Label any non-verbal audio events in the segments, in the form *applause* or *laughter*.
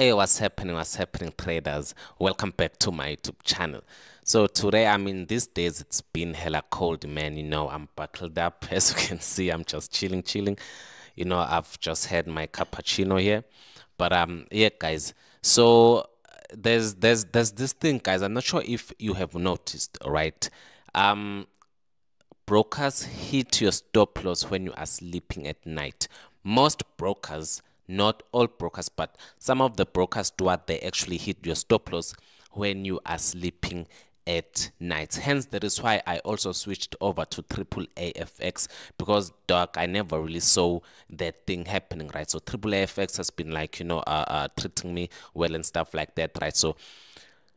Hey, what's happening? What's happening, traders? Welcome back to my YouTube channel. So today, I mean, these days it's been hella cold, man. You know, I'm buckled up. *laughs* As you can see, I'm just chilling, chilling. You know, I've just had my cappuccino here. But um, yeah, guys. So there's there's there's this thing, guys. I'm not sure if you have noticed, right? Um, brokers hit your stop loss when you are sleeping at night. Most brokers not all brokers, but some of the brokers do what they actually hit your stop loss when you are sleeping at night. Hence, that is why I also switched over to triple AFX because dog, I never really saw that thing happening, right? So triple AFX has been like, you know, uh, uh, treating me well and stuff like that, right? So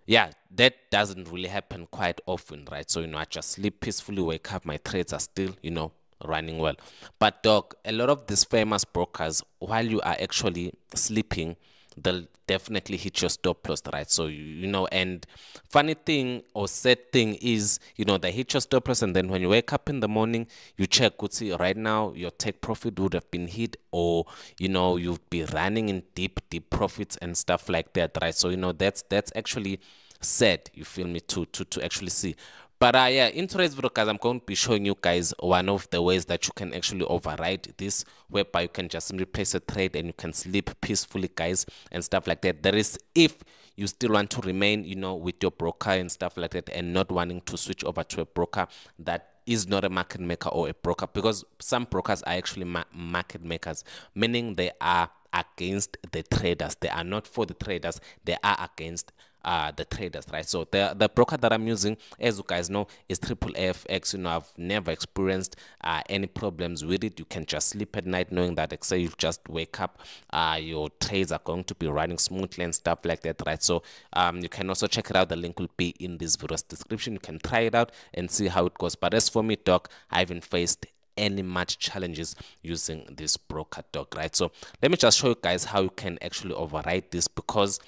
yeah, that doesn't really happen quite often, right? So, you know, I just sleep peacefully, wake up, my trades are still, you know, running well. But dog, a lot of these famous brokers, while you are actually sleeping, they'll definitely hit your stop loss, right? So you, know, and funny thing or sad thing is, you know, they hit your stop loss, and then when you wake up in the morning, you check, could see right now your take profit would have been hit, or you know, you'd be running in deep, deep profits and stuff like that, right? So you know, that's that's actually sad. You feel me to to to actually see. But uh, yeah, in today's video, I'm going to be showing you guys one of the ways that you can actually override this, whereby you can just simply place a trade and you can sleep peacefully, guys, and stuff like that. That is if you still want to remain, you know, with your broker and stuff like that, and not wanting to switch over to a broker that is not a market maker or a broker, because some brokers are actually ma market makers, meaning they are against the traders. They are not for the traders. They are against uh, the traders, right? So the the broker that I'm using, as you guys know, is Triple FX. You know, I've never experienced uh, any problems with it. You can just sleep at night knowing that, say, you just wake up, uh, your trades are going to be running smoothly and stuff like that, right? So um, you can also check it out. The link will be in this video's description. You can try it out and see how it goes. But as for me, doc, I haven't faced any much challenges using this broker dog right so let me just show you guys how you can actually override this because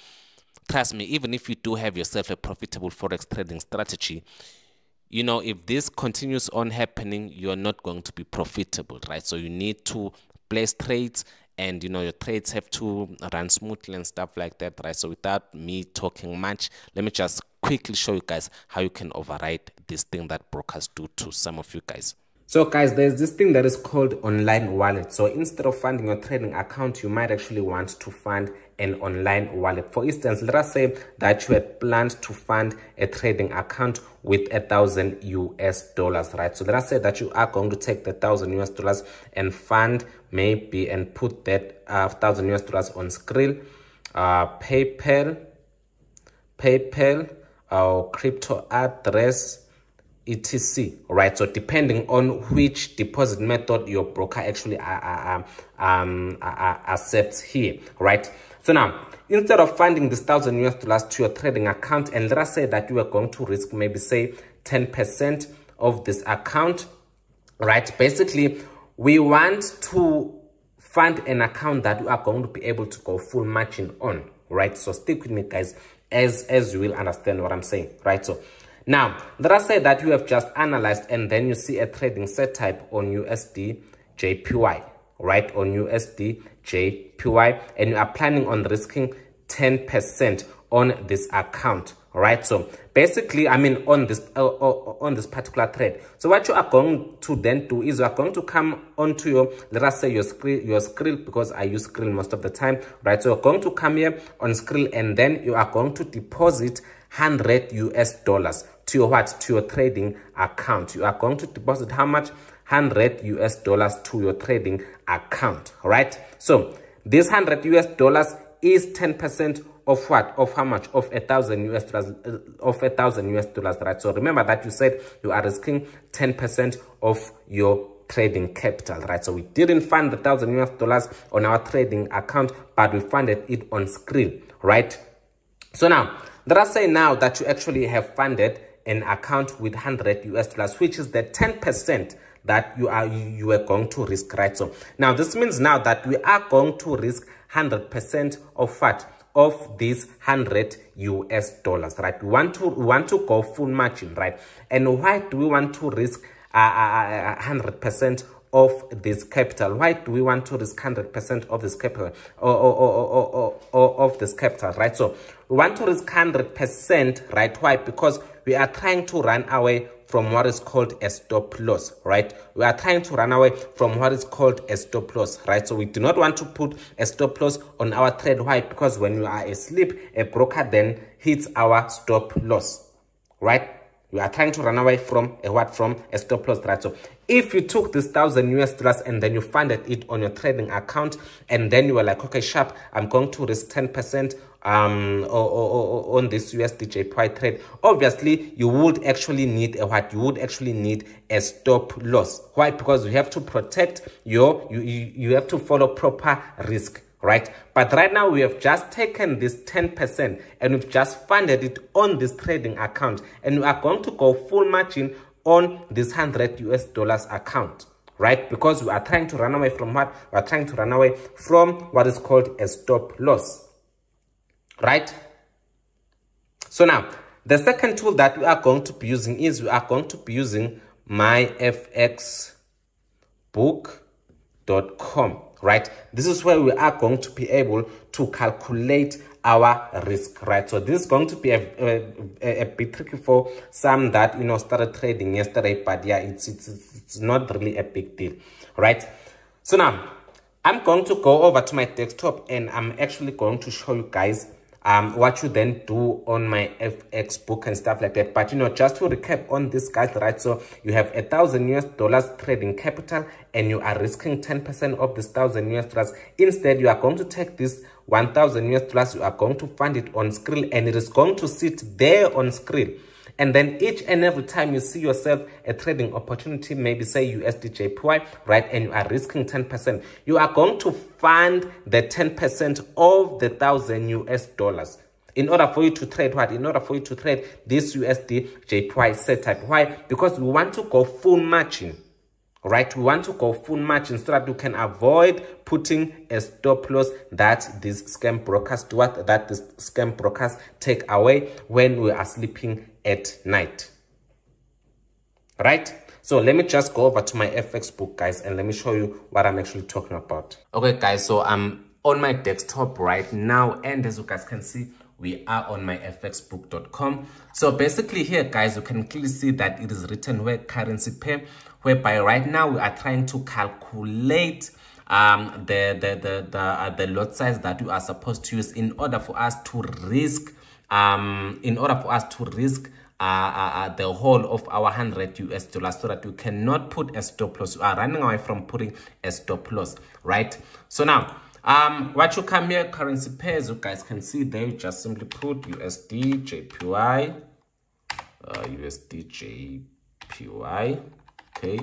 trust me, even if you do have yourself a profitable forex trading strategy, you know, if this continues on happening, you're not going to be profitable, right? So you need to place trades and you know your trades have to run smoothly and stuff like that right so without me talking much let me just quickly show you guys how you can override this thing that brokers do to some of you guys so guys, there's this thing that is called online wallet. So instead of funding your trading account, you might actually want to fund an online wallet. For instance, let us say that you had planned to fund a trading account with a thousand US dollars, right? So let us say that you are going to take the thousand US dollars and fund maybe and put that uh, thousand US dollars on Skrill, uh, PayPal, PayPal, or crypto address, etc right so depending on which deposit method your broker actually uh, uh, um, um uh, accepts here right so now instead of finding this thousand us dollars to your trading account and let us say that you are going to risk maybe say 10 percent of this account right? Basically we want to find an account that you are going to be able to go full margin on right? So stick with me guys as as you will understand what i'm saying right? So now, let us say that you have just analyzed and then you see a trading set type on USD JPY, right? On USD JPY, and you are planning on risking 10% on this account, right? So basically, I mean, on this uh, on this particular trade. So what you are going to then do is you are going to come onto your, let us say your Skrill, your Skrill, because I use Skrill most of the time, right? So you're going to come here on Skrill and then you are going to deposit 100 US dollars to your what to your trading account you are going to deposit how much 100 us dollars to your trading account right so this 100 us dollars is 10 percent of what? Of how much? Of a thousand us dollars uh, of a thousand us dollars right? So remember that you said you are risking 10 percent of your trading capital right? So we didn't fund the thousand us dollars on our trading account but we funded it on Skrill, right? So now let us say now that you actually have funded an account with 100 US dollars, which is the 10% that you are you are going to risk, right? So now this means now that we are going to risk 100% of what? Of these 100 US dollars, right? We want to we want to go full margin, right? And why do we want to risk uh, 100% uh, of this capital. Why do we want to risk 100% of this capital or, or, or, or, of this capital, right? So we want to risk 100%, right? Why? Because we are trying to run away from what is called a stop loss, right? We are trying to run away from what is called a stop loss, right? So we do not want to put a stop loss on our trade. Why? Because when you are asleep, a broker then hits our stop loss, right? We are trying to run away from a what? From a stop loss, right? So if you took this thousand US dollars and then you funded it on your trading account and then you were like, okay, sharp, I'm going to risk 10% um on this USD JPY trade, obviously you would actually need a what? You would actually need a stop loss. Why? Because you have to protect your you you, you have to follow proper risk right? But right now we have just taken this 10% and we've just funded it on this trading account and we are going to go full margin on this 100 US dollars account, right? Because we are trying to run away from what? We are trying to run away from what is called a stop loss, right? So now, the second tool that we are going to be using is we are going to be using myfxbook.com right? This is where we are going to be able to calculate our risk, right? So this is going to be a, a, a, bit tricky for some that, you know, started trading yesterday, but yeah, it's, it's, it's not really a big deal, right? So now, I'm going to go over to my desktop and I'm actually going to show you guys um, what you then do on my FX book and stuff like that. But you know, just to recap on this guys, right? So you have a thousand US dollars trading capital and you are risking 10% of this thousand US dollars. Instead, you are going to take this 1000 US dollars, you are going to fund it on Skrill and it is going to sit there on Skrill. And then each and every time you see yourself a trading opportunity, maybe say USD JPY, right, and you are risking 10%, you are going to fund the 10% of the 1000 US dollars. In order for you to trade what? In order for you to trade this usd jpy setup why? Because we want to go full margin right we want to go full margin so that you can avoid putting a stop loss that these scam brokers do what that the scam brokers take away when we are sleeping at night. Right? So let me just go over to my FX book, guys, and let me show you what I'm actually talking about. Okay, guys, so I'm on my desktop right now, and as you guys can see, we are on myfxbook.com. so basically here guys you can clearly see that it is written where currency pair whereby right now we are trying to calculate um the the the the, uh, the lot size that we are supposed to use in order for us to risk um, in order for us to risk uh, uh, uh the whole of our 100 US dollars so that we cannot put a stop loss. We are running away from putting a stop loss, right? So now, um, what you come here, currency pairs, you guys can see there, you just simply put USD, JPY, uh, USD, JPY, okay,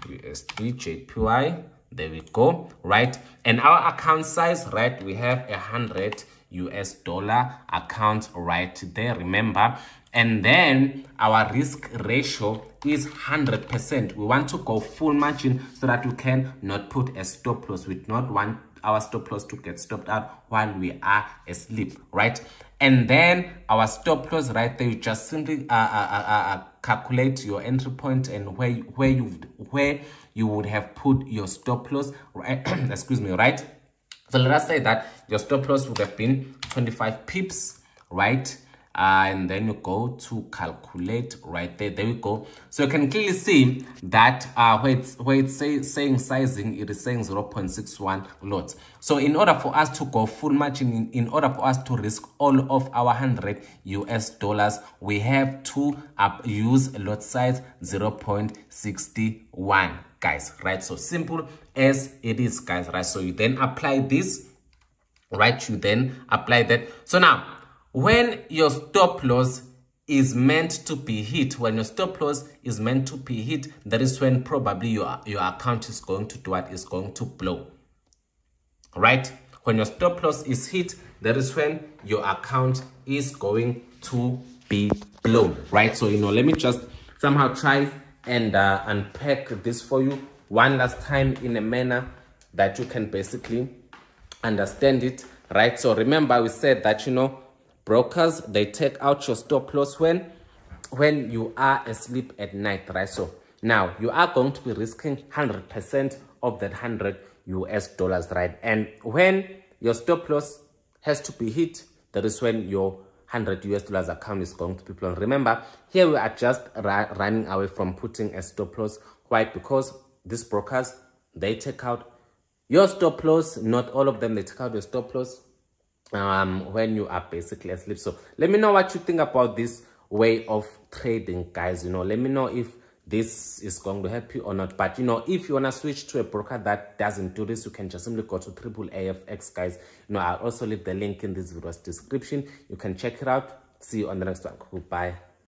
USD, JPY, there we go, right? And our account size, right, we have a hundred US dollar account right there, remember. And then our risk ratio is 100%. We want to go full margin so that we can not put a stop loss. We do not want our stop loss to get stopped out while we are asleep, right? And then our stop loss right there, you just simply uh, uh, uh, uh, uh calculate your entry point and where where you where you would have put your stop loss, right? *clears throat* Excuse me, right? So let us say that your stop loss would have been 25 pips, right? And then you go to calculate right there. There we go. So you can clearly see that uh where it's where it's say, saying sizing it is saying 0.61 lots. So in order for us to go full margin in, in order for us to risk all of our 100 us dollars we have to use lot size 0.61 guys right? So simple as it is guys right? So you then apply this right? You then apply that. So now when your stop loss is meant to be hit when your stop loss is meant to be hit that is when probably your your account is going to do what? Is going to blow. Right? When your stop loss is hit that is when your account is going to be blown. Right? So you know let me just somehow try and uh, unpack this for you one last time in a manner that you can basically understand it. Right? So remember we said that you know brokers they take out your stop loss when when you are asleep at night right so now you are going to be risking 100% of that 100 US dollars, right? And when your stop loss has to be hit, that is when your 100 US dollars account is going to be blown. Remember, here we are just running away from putting a stop loss. Why? Because these brokers, they take out your stop loss. Not all of them, they take out your stop loss um, when you are basically asleep. So let me know what you think about this way of trading, guys. You know, let me know if this is going to help you or not. But you know if you want to switch to a broker that doesn't do this you can just simply go to triple afx guys. You know i'll also leave the link in this video's description. You can check it out. See you on the next one. Goodbye